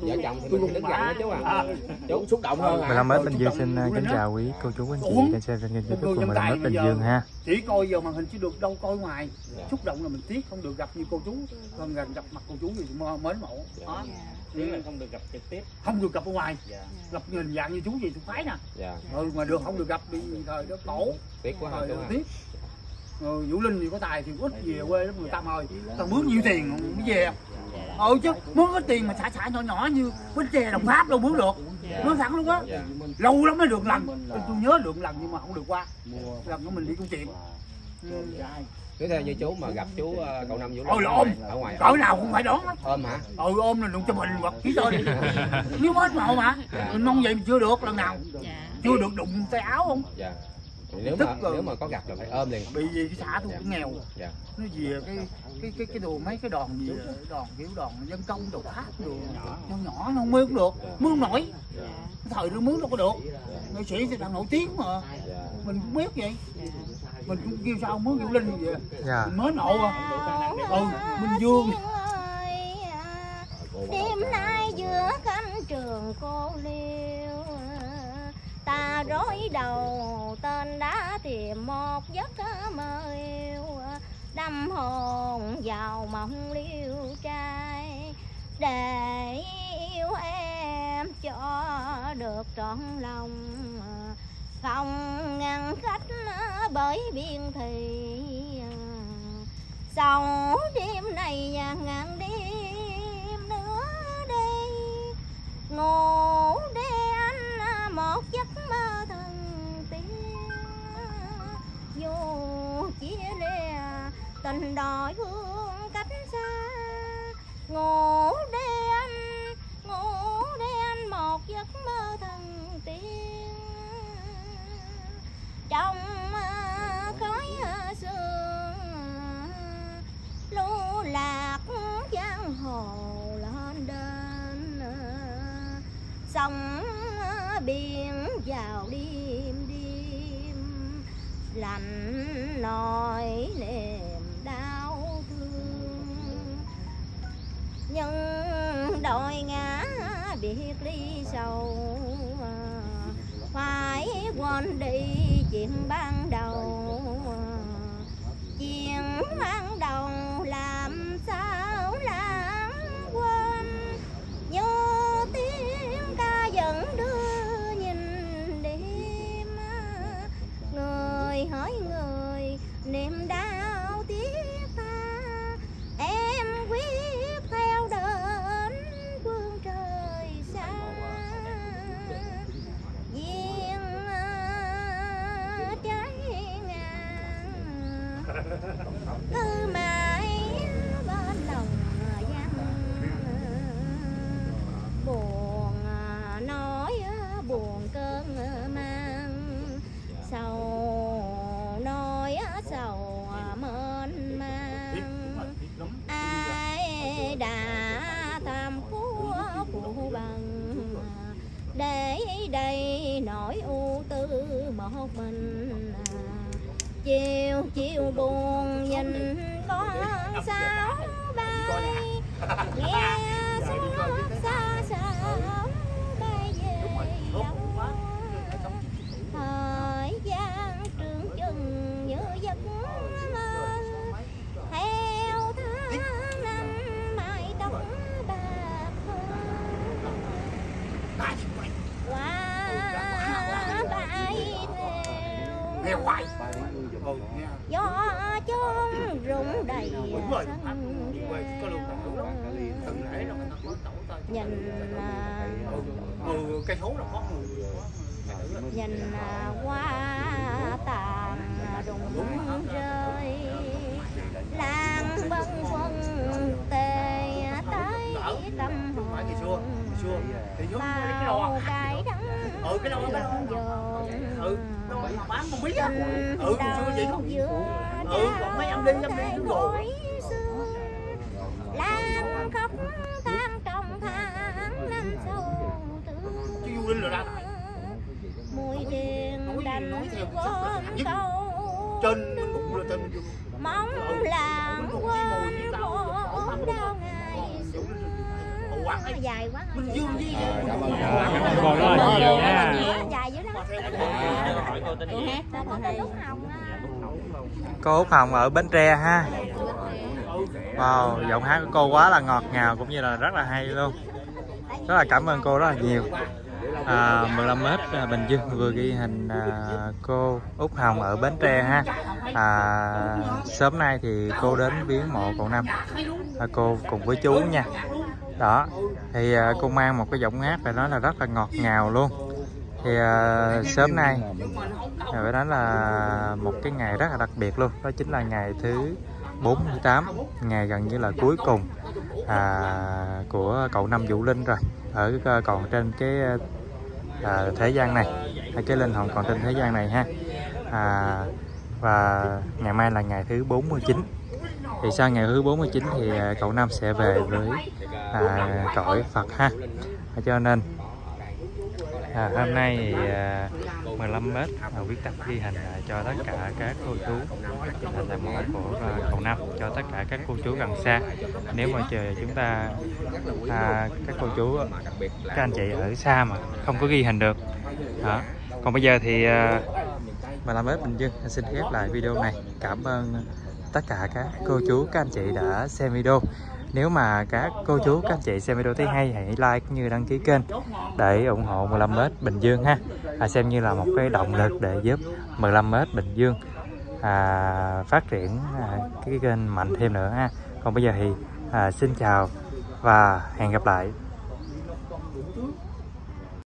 vợ chồng thì mình đứng dặn đó chú à chú xúc động hơn à. 15 mét Bình Dương xin uh, kính chào quý cô chú anh chị trên xem trên kênh youtube của 15 mét Bình Dương ha. chỉ coi vào màn hình chứ được đâu coi ngoài Dạ. xúc động là mình tiếc không được gặp như cô chú. Còn gần gặp mặt cô chú thì mến mộ. Đó Tiếc là không được gặp trực tiếp. Không được gặp ở ngoài. Dạ. Gặp nhìn dạng như chú gì tôi phái nè. Dạ. Ừ, mà được không được gặp đi thời đó cổ tiếc quá thời chú đó à tiếc. Ừ, Vũ Linh thì có tài thì ít về quê lắm người ta mời. Tao mướn nhiêu tiền mới về ừ chứ mướn cái tiền mà xả xả nhỏ nhỏ như bánh tre đồng tháp đâu mướn được. Mướn thẳng luôn á. Dạ lâu lắm mới được lần. Tôi nhớ được lần nhưng mà không được qua. Lần của mình đi công chuyện. Cứ theo như chú mà gặp chú ờ, cậu năm vũ Ôi là ôm. ở ngoài. Cỡ nào cũng phải đón á. Ôm hả? Ừ ôm là đụng cho mình hoặc ký tên nếu hết màu mà. Mình mong vậy mình chưa được lần nào. Chưa được đụng tay áo không? Dạ nếu mà nếu mà có gặp là phải ôm liền. Bị gì cái xã tôi cũng nghèo. Dạ. Nó về cái cái cái cái đồ mấy cái đòn gì đòn kiểu đòn dân công đồ khác đồ nhỏ. nhỏ nó không mướn cũng được mướn không nổi thời nó mướn đâu có được. Nghệ sĩ thì thằng nổi tiếng mà. Dạ. Mình cũng biết vậy. Mình cũng kêu sao mướn Diệu Linh vậy. Dạ. Mình mến nộ à. Ừ Minh Dương. À, đêm nay giữa cánh trường cô liêu ta rối đầu trên đã tìm một giấc ờ, mơ yêu ờ, đâm hồn vào mộng liêu trai. Để yêu em cho được trọn lòng ờ, không ngăn cách bởi biên thị sau đêm tình đòi hương cách xa. Ngủ đêm ngủ đêm một giấc mơ thần tiên. Trong khói sương lưu lạc giang hồ lên đến sông biển vào đêm đêm, lạnh nỗi niềm ly sầu phải quên đi chuyện ban đầu chuyện ban đầu mình. Chiều chiều buồn nhìn con sao bay. Nghe xót xa sao nghe hoài gió chôn rụng đầy sân nhìn à, cây số là có người nhìn à, qua tàn đụng rơi. Làng bâng khuâng tề tới tâm hồn. Bao cái đắng ừ. Dồn bán không biết á ừ xưa vậy không ừ còn mấy em đi em đi đúng rồi lan khóc than trong tháng năm sâu chứ du linh là ra mùi nói đành là câu trên mình cũng là trên mong làng quên khổ đau ngày xưa dài quá bình dương với Dạ, là nhiều nha dài dữ lắm cô Út Hồng ở Bến Tre ha. Wow, giọng hát của cô quá là ngọt ngào cũng như là rất là hay luôn. Rất là cảm ơn cô rất là nhiều. À, 15m à, Bình Dương vừa ghi hình à, cô Út Hồng ở Bến Tre ha. À, Sớm nay thì cô đến viếng mộ cậu Năm. À, Cô cùng với chú nha. Đó, thì à, cô mang một cái giọng hát phải nói là rất là ngọt ngào luôn thì uh, sớm nay à, phải nói là một cái ngày rất là đặc biệt luôn. Đó chính là ngày thứ 48 ngày gần như là cuối cùng à, của cậu Năm Vũ Linh rồi. Ở à, còn trên cái à, thế gian này hay cái linh hồn còn trên thế gian này ha. À, và ngày mai là ngày thứ 49 thì sau ngày thứ 49 thì cậu Năm sẽ về với à, cõi Phật ha. Cho nên à, hôm nay thì à, 15 mét à, viết tập ghi hình à, cho tất cả các cô chú là tại mộ của à, cầu Năm cho tất cả các cô chú gần xa. Nếu mà chờ chúng ta à, các cô chú các anh chị ở xa mà không có ghi hình được. Đó. còn bây giờ thì à, 15 mét Bình Dương xin khép lại video này. Cảm ơn tất cả các cô chú các anh chị đã xem video nếu mà các cô chú các anh chị xem video thấy hay hãy like cũng như đăng ký kênh để ủng hộ 15m Bình Dương ha. À, xem như là một cái động lực để giúp 15m Bình Dương à, phát triển à, cái kênh mạnh thêm nữa ha. Còn bây giờ thì à, xin chào và hẹn gặp lại.